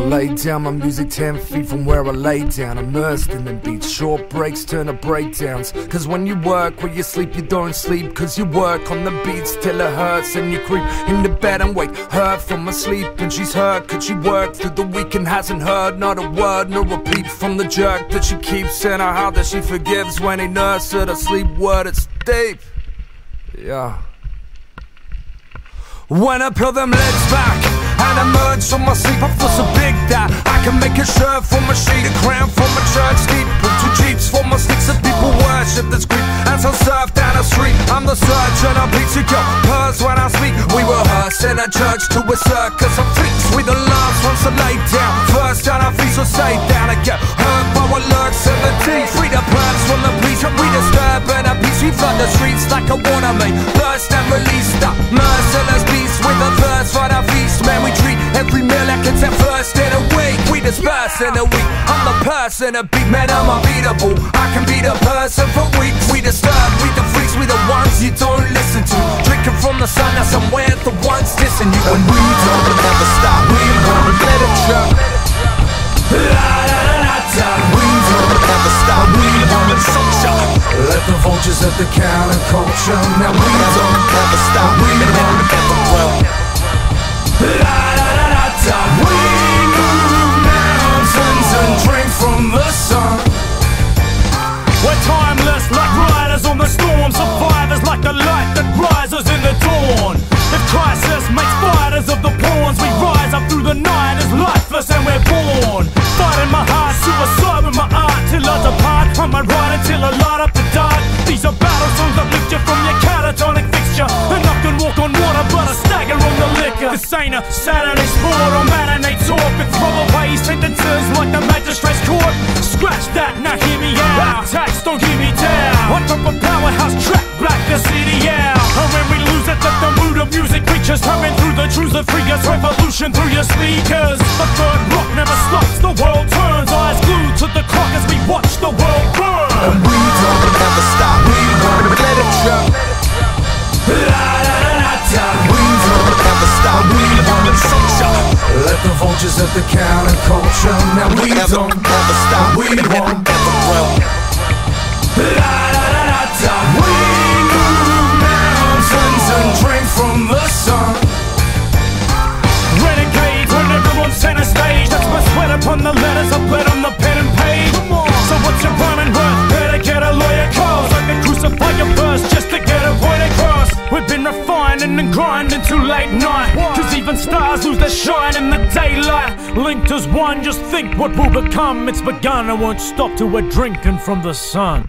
I lay down my music 10 feet from where I lay down. Immersed in the beats, short breaks turn to breakdowns. Cause when you work where you sleep, you don't sleep. Cause you work on the beats till it hurts. And you creep into bed and wake her from her sleep. And she's hurt cause she worked through the week and hasn't heard not a word nor a peep from the jerk that she keeps. And heart that she forgives when he nurse her to sleep. Word, it's deep Yeah. When I peel them legs back and emerge from my sleep, I feel so big that I can make a shirt for my a crown for my church, keep two jeeps for my sticks, and people worship this creep as I surf down the street. I'm the surgeon, I'm to go purrs when I speak. We rehearse in a church to a circus of freaks. We the last ones to lay down. First on our feet, so stay down and get hurt by what lurks in the teeth. Free the plants from the police, and we disturb and a peace. We flood the streets like a water main, burst and release the merciless beast in a week. I'm the person, a big man, I'm unbeatable. I can be the person for weeks. We disturb, we the freaks, we the ones you don't listen to. Drinking from the sun, now somewhere the ones dissing you. And we don't ever stop, we won't let it drop. La da da da da. We don't ever stop, we won't sunshine. Let the vultures at the counterculture. Now we but I stagger on the liquor. This ain't a Saturday sport or matinee talk It's throw away sentences like the magistrate's court. Scratch that, now hear me out. Tax, don't hear me down On top of powerhouse track, black the city out And when we lose it, let the mood of music reaches Hurrying through the truths of free us. Revolution through your speakers. The third rock never stops, the world turns. Eyes glued to the clock as we watch the world Let the the counterculture. Now we don't ever stop, we won't ever grow. La da da da da. We move mountains and drink from the sun. Renegades when everyone's center stage That's my sweat upon the letters I bled and grinding till late night. Cause even stars lose their shine in the daylight. Linked as one, just think what will become. It's begun, I won't stop till we're drinking from the sun